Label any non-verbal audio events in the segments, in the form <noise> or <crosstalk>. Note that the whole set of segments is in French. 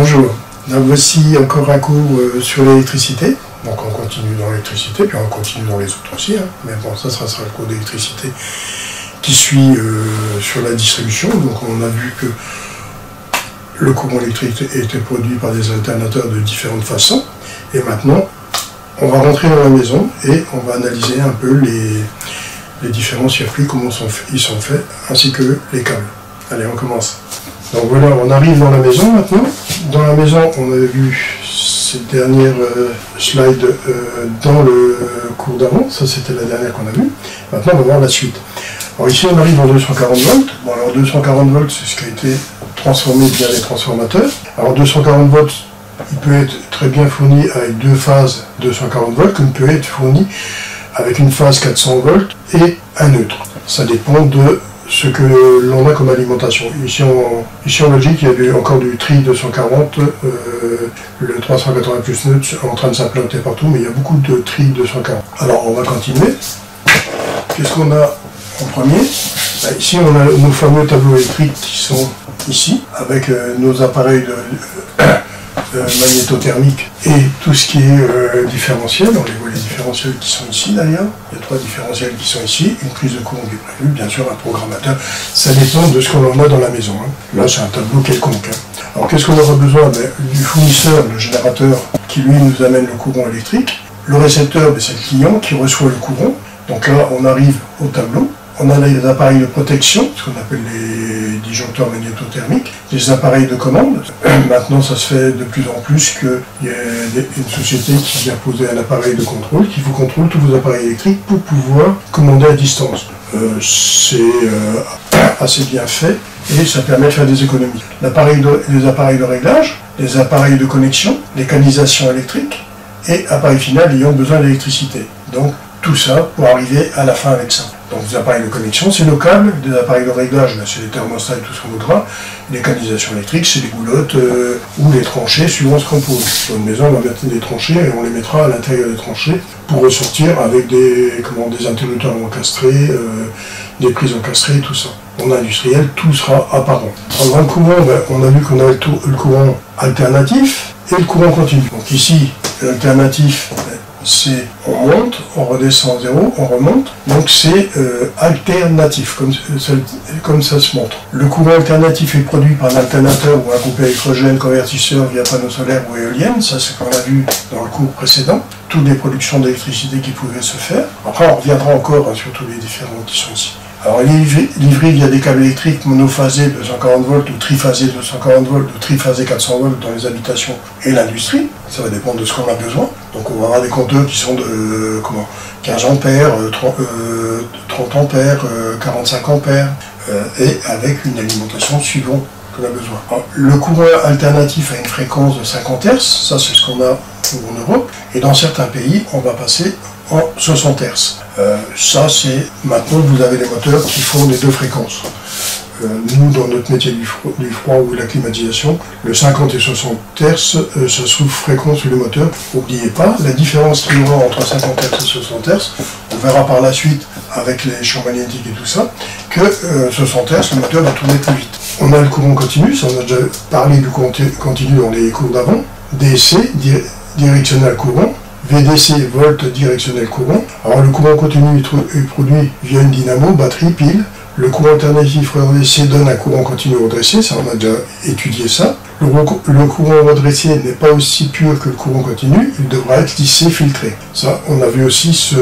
Bonjour, voici encore un cours euh, sur l'électricité. Donc on continue dans l'électricité, puis on continue dans les autres aussi. Hein. Mais bon, ça, sera le cours d'électricité qui suit euh, sur la distribution. Donc on a vu que le courant électrique était produit par des alternateurs de différentes façons. Et maintenant, on va rentrer dans la maison et on va analyser un peu les, les différents circuits, comment ils sont faits, ainsi que les câbles. Allez, on commence. Donc voilà, on arrive dans la maison maintenant. Dans la maison, on a vu ces dernières euh, slides euh, dans le cours d'avant. Ça, c'était la dernière qu'on a vue. Maintenant, on va voir la suite. Alors ici, on arrive en 240 volts. Bon, alors 240 volts, c'est ce qui a été transformé via les transformateurs. Alors 240 volts, il peut être très bien fourni avec deux phases 240 volts, comme peut être fourni avec une phase 400 volts et un neutre. Ça dépend de ce que l'on a comme alimentation. Ici en, ici en Belgique, il y a encore du tri 240, euh, le 380 plus neutre en train de s'implanter partout, mais il y a beaucoup de tri 240. Alors on va continuer. Qu'est-ce qu'on a en premier? Ben, Ici on a nos fameux tableaux électriques qui sont ici, avec euh, nos appareils de, magnétothermique et tout ce qui est euh, différentiel. On les voit les différentiels qui sont ici d'ailleurs. Il y a trois différentiels qui sont ici. Une prise de courant qui est prévue, bien sûr un programmateur. Ça dépend de ce qu'on en a dans la maison. Hein. Là c'est un tableau quelconque. Hein. Alors qu'est-ce qu'on aura besoin? Ben, Du fournisseur, le générateur qui lui nous amène le courant électrique. Le récepteur, ben, c'est le client qui reçoit le courant. Donc là on arrive au tableau. On a les appareils de protection, ce qu'on appelle les disjoncteurs magnétothermiques, des appareils de commande. <clears throat> Maintenant, ça se fait de plus en plus qu'il y a une société qui vient poser un appareil de contrôle qui vous contrôle tous vos appareils électriques pour pouvoir commander à distance. Euh, c'est euh, <clears throat> assez bien fait et ça permet de faire des économies. les appareils de réglage, les appareils de connexion, les canalisations électriques et appareil final ayant besoin d'électricité. Donc tout ça pour arriver à la fin avec ça. Donc des appareils de connexion, c'est nos câbles, des appareils de réglage, c'est les thermostats et tout ce qu'on voudra. Les canalisations électriques, c'est les goulottes euh, ou les tranchées suivant ce qu'on pose. Dans une maison, on va mettre des tranchées et on les mettra à l'intérieur des tranchées pour ressortir avec des, comment, des interrupteurs encastrés, euh, des prises encastrées, tout ça. En industriel, tout sera apparent. En le courant, ben, on a vu qu'on avait le, le courant alternatif et le courant continu. Donc ici, l'alternatif, c'est on monte, on redescend à zéro, on remonte. Donc c'est euh, alternatif, comme, ça se montre. Le courant alternatif est produit par un alternateur ou un groupe électrogène convertisseur via panneau solaire ou éolienne. Ça, c'est ce qu'on a vu dans le cours précédent. Toutes les productions d'électricité qui pouvaient se faire. Après, on reviendra encore hein, sur tous les différents qui sont ici. Alors livré via des câbles électriques monophasés de 140 volts ou triphasés de 140 volts ou triphasés 400 volts dans les habitations et l'industrie. Ça va dépendre de ce qu'on a besoin. Donc on va avoir des compteurs qui sont de comment, 15 ampères, 30, euh, euh, ampères, 45 euh, ampères, et avec une alimentation suivante qu'on a besoin. le courant alternatif a une fréquence de 50 Hz, ça c'est ce qu'on a en Europe, et dans certains pays on va passer en 60 Hz. Euh, ça, c'est maintenant vous avez des moteurs qui font les deux fréquences. Euh, nous, dans notre métier du froid, ou de la climatisation, le 50 et 60 Hz, euh, ça se fréquence le moteur. N'oubliez pas, la différence qu'il y aura entre 50 Hz et 60 Hz, on verra par la suite avec les champs magnétiques et tout ça, que 60 Hz, le moteur va tourner plus vite. On a le courant continu, ça on a déjà parlé du continu dans les cours d'avant, DC, directionnel courant, VDC, volt directionnel courant. Alors le courant continu est produit via une dynamo, batterie, pile. Le courant alternatif redressé donne un courant continu redressé, ça on a déjà étudié ça. Le, courant redressé n'est pas aussi pur que le courant continu, il devra être lissé, filtré. Ça, on a vu aussi ce,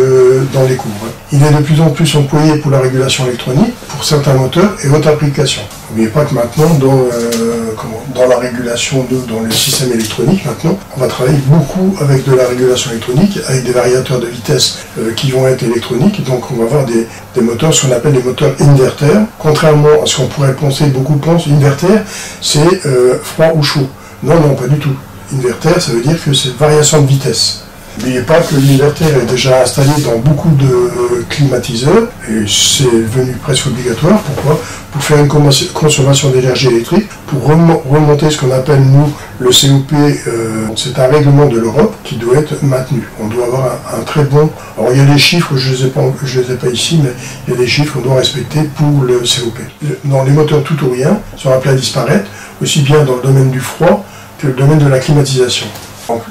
dans les cours. Hein. Il est de plus en plus employé pour la régulation électronique, pour certains moteurs et autres applications. N'oubliez pas que maintenant, dans, euh, dans la régulation de, dans les systèmes électroniques, maintenant, on va travailler beaucoup avec de la régulation électronique, avec des variateurs de vitesse euh, qui vont être électroniques. Donc on va avoir des, des moteurs, ce qu'on appelle des moteurs inverters. Contrairement à ce qu'on pourrait penser, beaucoup pensent, inverter, c'est euh, froid ou chaud. Non, non, pas du tout. Inverter, ça veut dire que c'est variation de vitesse. N'oubliez pas que l'inverter est déjà installé dans beaucoup de euh, climatiseurs et c'est devenu presque obligatoire. Pourquoi? Pour faire une consommation d'énergie électrique, pour remonter ce qu'on appelle nous le COP, euh, c'est un règlement de l'Europe qui doit être maintenu. On doit avoir un, très bon. Alors il y a des chiffres, je ne les, les, ai pas ici, mais il y a des chiffres qu'on doit respecter pour le COP. Dans les moteurs tout ou rien sont appelés à disparaître, aussi bien dans le domaine du froid que le domaine de la climatisation. Donc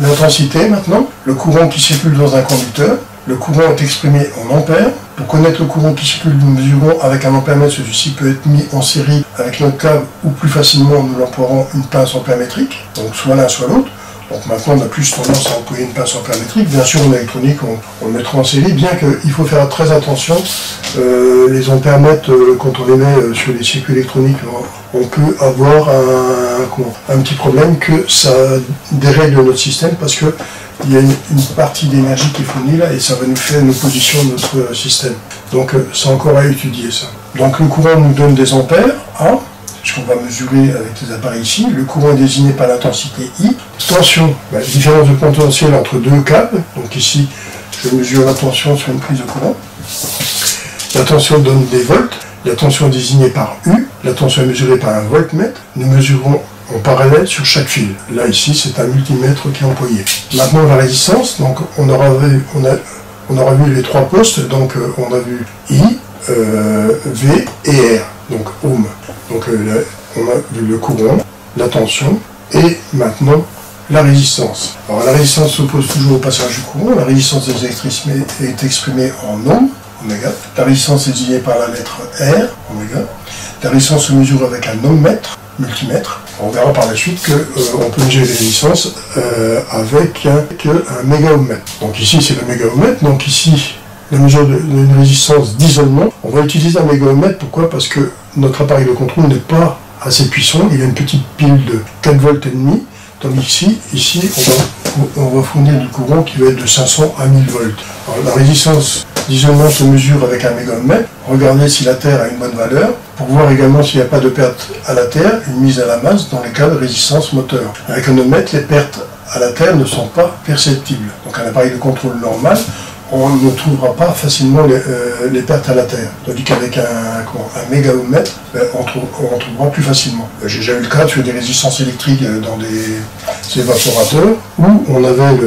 l'intensité maintenant, le courant qui circule dans un conducteur, le courant est exprimé en ampères. Pour connaître le courant qui circule, nous mesurons avec un ampèremètre. Celui-ci peut être mis en série avec notre câble ou plus facilement nous l'emploierons une pince ampèrmétrique, donc soit l'un soit l'autre. Donc maintenant, on a plus tendance à employer une pince ampèrmétrique. Bien sûr, en électronique, on, le mettra en série, bien qu'il faut faire très attention. Euh, les ampèremètres, euh, quand on les met euh, sur les circuits électroniques, on peut avoir un, petit problème que ça dérègle notre système parce que il y a une, partie d'énergie qui est fournie là et ça va nous faire une opposition à notre système. Donc c'est encore à étudier ça. Donc le courant nous donne des ampères, A, ce qu'on va mesurer avec les appareils ici. Le courant est désigné par l'intensité I. Tension, bah, différence de potentiel entre deux câbles. Donc ici, je mesure la tension sur une prise de courant. La tension donne des volts. La tension est désignée par U. La tension est mesurée par un voltmètre. Nous mesurons en parallèle sur chaque fil. Là, ici, c'est un multimètre qui est employé. Maintenant, la résistance. Donc, on aura vu, les trois postes. Donc, euh, on a vu I, euh, v et R. Donc, ohm. Donc euh, on a vu le courant, la tension et maintenant la résistance. Alors la résistance s'oppose toujours au passage du courant, la résistance des électricités est exprimée en ohm, oméga. La résistance est désignée par la lettre R, oméga. La résistance se mesure avec un ohmmètre, multimètre. On verra par la suite qu'on euh, peut mesurer les résistances euh, avec un, un mégaohmmètre. Donc ici c'est le mégaohmmètre, donc ici la mesure d'une résistance d'isolement. On va utiliser un mégaohmmètre, pourquoi? Parce que notre appareil de contrôle n'est pas assez puissant, il a une petite pile de 4 volts et demi, tandis qu'ici, ici, on va, fournir du courant qui va être de 500 à 1000 volts. la résistance d'isolement se mesure avec un mégaohmmètre. Regardez si la Terre a une bonne valeur. Pour voir également s'il n'y a pas de perte à la Terre, une mise à la masse dans les cas de résistance moteur. Avec un ohmmètre, les pertes à la Terre ne sont pas perceptibles. Donc un appareil de contrôle normal, on ne trouvera pas facilement les, euh, pertes à la terre. Tandis qu'avec un, un ben, on, on, en trouvera plus facilement. Euh, j'ai déjà eu le cas sur des résistances électriques euh, dans des évaporateurs où on avait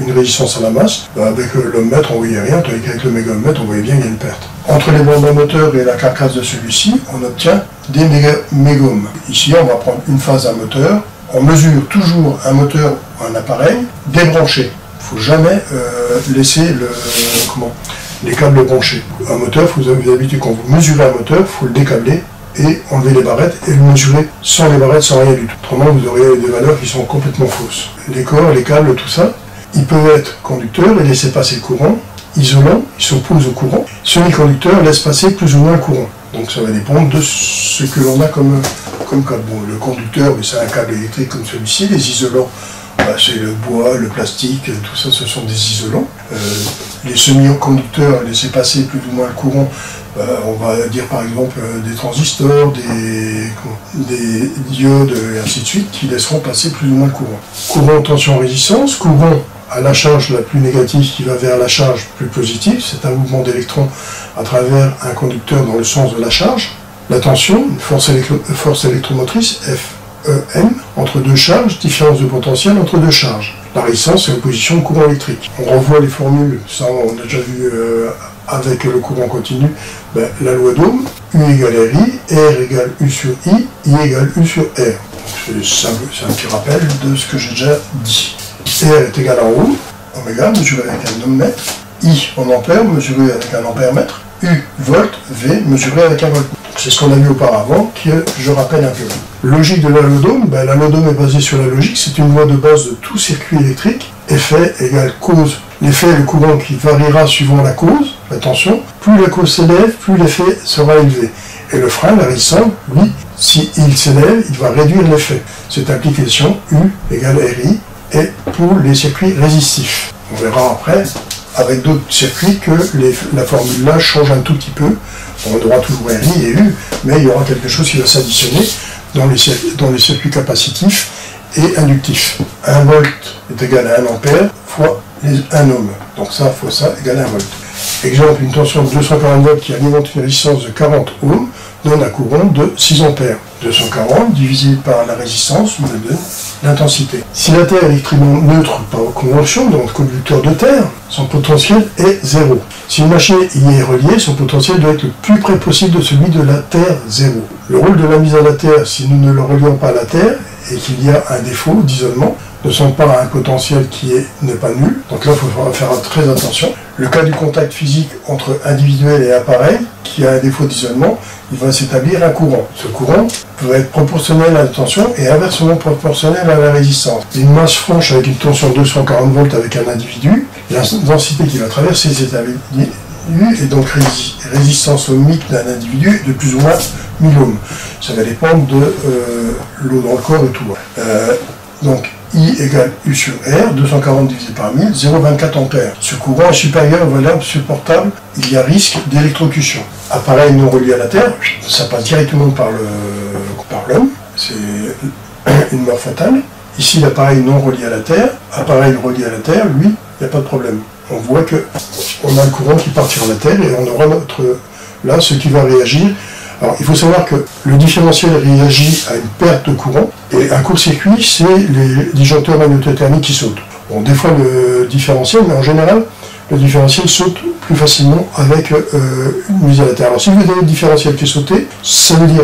une résistance à la masse. Ben, avec l'ohmmètre, on voyait rien, tandis qu'avec le mégaohmmètre, on voyait bien qu'il y a une perte. Entre les bandes moteur et la carcasse de celui-ci, on obtient des mégomes. Ici, on va prendre une phase à moteur. On mesure toujours un moteur ou un appareil débranché faut jamais euh, laisser comment, les câbles branchés. Un moteur, vous avez l'habitude, quand vous mesurez un moteur, il faut le décabler et enlever les barrettes et le mesurer sans les barrettes, sans rien du tout. Autrement, vous aurez des valeurs qui sont complètement fausses. Les corps, les câbles, tout ça, ils peuvent être conducteurs et laisser passer le courant, isolants, ils s'opposent au courant. Semi-conducteurs laissent passer plus ou moins le courant. Donc ça va dépendre de ce que l'on a comme, comme câble. Bon, le conducteur, c'est un câble électrique comme celui-ci. Les isolants, c'est le bois, le plastique, tout ça, ce sont des isolants. Euh, les semi-conducteurs, laisser passer plus ou moins le courant, bah, on va dire par exemple euh, des transistors, des, des, diodes et ainsi de suite, qui laisseront passer plus ou moins le courant. Courant tension-résistance, courant à la charge la plus négative qui va vers la charge plus positive, c'est un mouvement d'électrons à travers un conducteur dans le sens de la charge. La tension, force électromotrice, F EM entre deux charges, différence de potentiel entre deux charges. La résistance, c'est l'opposition au courant électrique. On revoit les formules, ça on a déjà vu euh, avec le courant continu, ben, la loi d'Ohm, U égale RI, R égale U sur I, I égale U sur R. C'est un, petit rappel de ce que j'ai déjà dit. R est égal à ohm, oméga, mesuré avec un ohmmètre, I en ampère, mesuré avec un ampère-mètre, U volt, V mesuré avec un volt. C'est ce qu'on a vu auparavant, que je rappelle un peu. Logique de l'allodome, ben, l'allodome est basé sur la logique, c'est une loi de base de tout circuit électrique. Effet égale cause. L'effet est le courant qui variera suivant la cause, attention, plus la cause s'élève, plus l'effet sera élevé. Et le frein, la résistance, lui, s'il s'élève, il va réduire l'effet. Cette application U égale RI est pour les circuits résistifs. On verra après avec d'autres circuits que la formule là change un tout petit peu. On aura toujours RI et U, mais il y aura quelque chose qui va s'additionner dans les, dans circuits capacitifs et inductifs. 1 volt est égal à 1 ampère fois les 1 ohm. Donc ça fois ça égale à 1 volt. Exemple, une tension de 240 volts qui alimente une résistance de 40 ohms donne un courant de 6 ampères. 240 divisé par la résistance me donne l'intensité. Si la Terre est électriquement neutre par convention, donc conducteur de Terre, son potentiel est zéro. Si une machine y est reliée, son potentiel doit être le plus près possible de celui de la Terre zéro. Le rôle de la mise à la Terre, si nous ne le relions pas à la Terre, et qu'il y a un défaut d'isolement, ne sont pas un potentiel qui n'est pas nul. Donc là, il faut faire très attention. Le cas du contact physique entre individuel et appareil, qui a un défaut d'isolement, il va s'établir un courant. Ce courant peut être proportionnel à la tension et inversement proportionnel à la résistance. Une masse franche avec une tension de 240 volts avec un individu, la densité qui va traverser cet individu et donc résistance ohmique d'un individu de plus ou moins 1000 ohms. Ça va dépendre de euh, l'eau dans le corps et tout. Euh, donc I égale U sur R, 240 divisé par 1000, 0,24 ampères. Ce courant est supérieur au valeur supportable, il y a risque d'électrocution. Appareil non relié à la Terre, ça passe directement par l'homme, c'est <clears throat> une mort fatale. Ici, l'appareil non relié à la Terre, appareil relié à la Terre, lui, il n'y a pas de problème. On voit que on a le courant qui part sur la Terre et on aura là ce qui va réagir alors, il faut savoir que le différentiel réagit à une perte de courant, et un court-circuit, c'est les disjoncteurs magnétothermiques qui sautent. Bon, des fois le différentiel, mais en général, le différentiel saute plus facilement avec euh, une mise à la terre. Alors, si vous avez le différentiel qui est sauté, ça veut dire,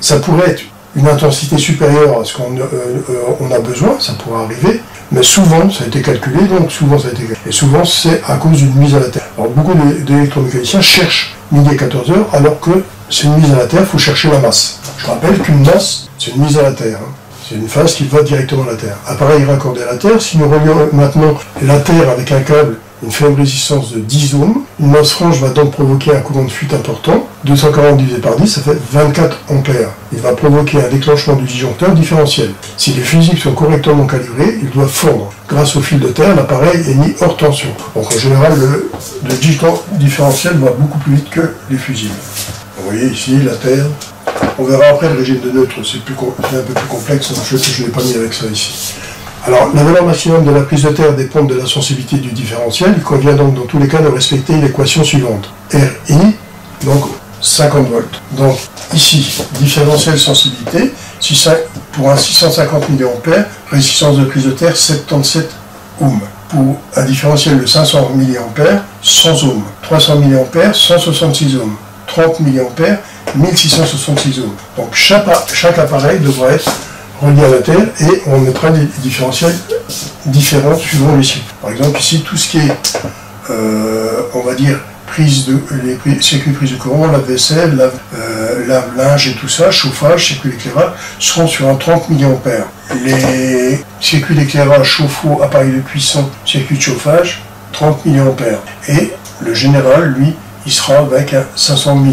ça pourrait être une intensité supérieure à ce qu'on euh, a besoin, ça pourrait arriver, mais souvent, ça a été calculé, donc souvent ça a été calculé. Et souvent, c'est à cause d'une mise à la terre. Alors, beaucoup d'électromécaniciens cherchent midi à 14 heures, alors que c'est une mise à la terre, il faut chercher la masse. Je rappelle qu'une masse, c'est une mise à la terre. Hein. C'est une phase qui va directement à la terre. Appareil raccordé à la terre, si nous relions maintenant la terre avec un câble, une faible résistance de 10 ohms, une masse franche va donc provoquer un courant de fuite important. 240 divisé par 10, ça fait 24 ampères. Il va provoquer un déclenchement du disjoncteur différentiel. Si les fusibles sont correctement calibrés, ils doivent fondre. Grâce au fil de terre, l'appareil est mis hors tension. Donc en général, le, le différentiel va beaucoup plus vite que les fusibles. Vous voyez ici la Terre. On verra après le régime de neutre, c'est un peu plus complexe, je ne l'ai pas mis avec ça ici. Alors, la valeur maximum de la prise de terre dépend de la sensibilité du différentiel. Il convient donc dans tous les cas de respecter l'équation suivante. RI, donc 50 volts. Donc, ici, différentiel sensibilité, pour un 650 mA, résistance de prise de terre 77 ohms. Pour un différentiel de 500 mA, 100 ohms. 300 mA, 166 ohms. 30 mA, 1666 ohms. Donc chaque, appareil devra être relié à la Terre et on mettra des différentiels différents suivant les cycles. Par exemple ici tout ce qui est, euh, on va dire, prise de, les prise de courant, la vaisselle, lave, euh, linge et tout ça, chauffage, circuit d'éclairage, seront sur un 30 mA. Les circuits d'éclairage, chauffe-eau, appareil de cuisson, circuit de chauffage, 30 mA. Et le général, lui, il sera avec un 500 mA.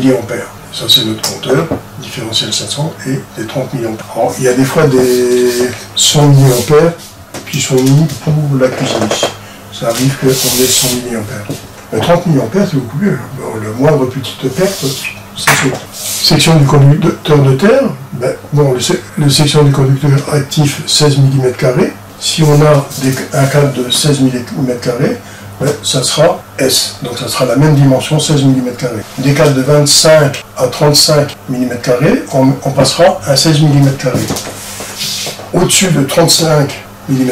Ça, c'est notre compteur, différentiel 500 et des 30 mA. Alors, il y a des fois des 100 mA qui sont mis pour la cuisine. Ça arrive qu'on ait 100 mA. Mais 30 mA, c'est beaucoup mieux. le moindre petite perte, ça saute. Section du conducteur de terre, ben, bon, le, section du conducteur actif 16 mm. Si on a un câble de 16 mm, ça sera S. Donc ça sera la même dimension, 16 mm. Des câbles de 25 à 35 mm, on, on passera à 16 mm. Au-dessus de 35 mm,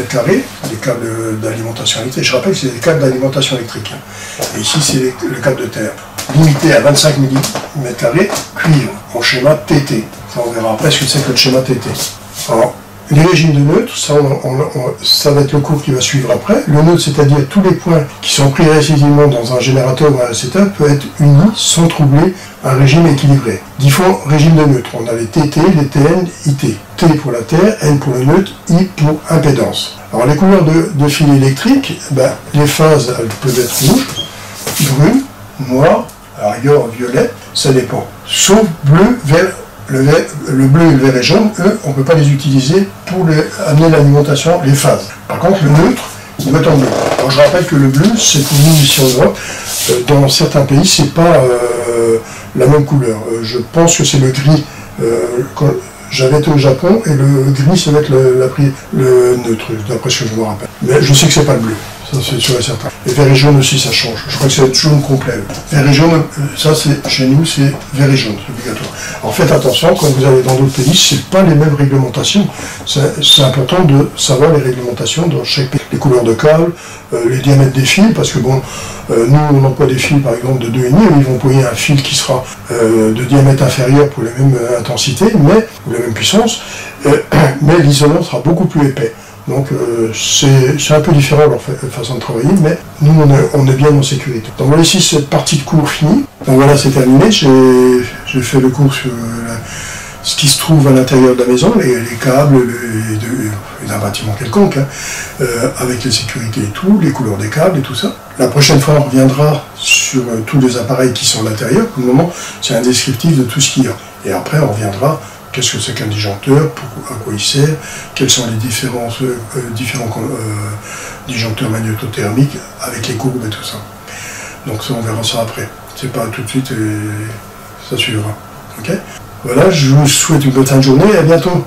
les câbles d'alimentation électrique, je rappelle que c'est des câbles d'alimentation électrique. Hein. Et ici, c'est le câble de terre. Limité à 25 mm, cuivre, en schéma TT. on verra après ce que c'est que le schéma TT. Alors, les régimes de neutre, ça, ça, va être le cours qui va suivre après. Le neutre, c'est-à-dire tous les points qui sont pris précisément dans un générateur ou un setup, peut être unis sans troubler un régime équilibré. Différents régimes de neutre. On a les TT, les TN, IT. T pour la terre, N pour le neutre, I pour impédance. Alors les couleurs de, fil électrique, ben, les phases, elles peuvent être rouges, brunes, noires, à rigueur violet, ça dépend. Sauf bleu, vert, le, bleu et le vert et jaune, eux, on ne peut pas les utiliser pour amener l'alimentation, les phases. Par contre, le neutre, il doit être en bleu. Alors, je rappelle que le bleu, c'est pour nous ici en Europe. Euh, dans certains pays, c'est pas euh, la même couleur. Euh, je pense que c'est le gris. J'avais été au Japon et le gris, ça va être le, neutre, d'après ce que je me rappelle. Mais je sais que c'est pas le bleu. C'est sûr et certain. Et vert jaune aussi, ça change. Je crois que c'est jaune complet. Vert jaune, euh, ça, c'est chez nous, c'est vert et jaune, c'est obligatoire. Alors faites attention, quand vous allez dans d'autres pays, c'est pas les mêmes réglementations. C'est important de savoir les réglementations dans chaque pays. Les couleurs de câble, euh, les diamètres des fils, parce que bon, euh, nous, on emploie des fils, par exemple, de 2,5, ils vont employer un fil qui sera de diamètre inférieur pour les mêmes intensités, mais, ou la même puissance, <clears throat> mais l'isolant sera beaucoup plus épais. Donc euh, c'est un peu différent leur façon de travailler, mais nous on est, bien en sécurité. Donc voilà ici cette partie de cours finie. Donc voilà c'est terminé, j'ai fait le cours sur euh, ce qui se trouve à l'intérieur de la maison, les, câbles d'un bâtiment quelconque, hein, euh, avec les sécurités et tout, les couleurs des câbles et tout ça. La prochaine fois on reviendra sur tous les appareils qui sont à l'intérieur. Pour le moment c'est un descriptif de tout ce qu'il y a. Et après on reviendra qu'est-ce que c'est qu'un disjoncteur, à quoi il sert, quels sont les différents, euh, différents euh, disjoncteurs magnétothermiques avec les courbes et tout ça? Donc ça, on verra ça après. C'est pas tout de suite et ça suivra. Voilà, je vous souhaite une bonne fin de journée et à bientôt.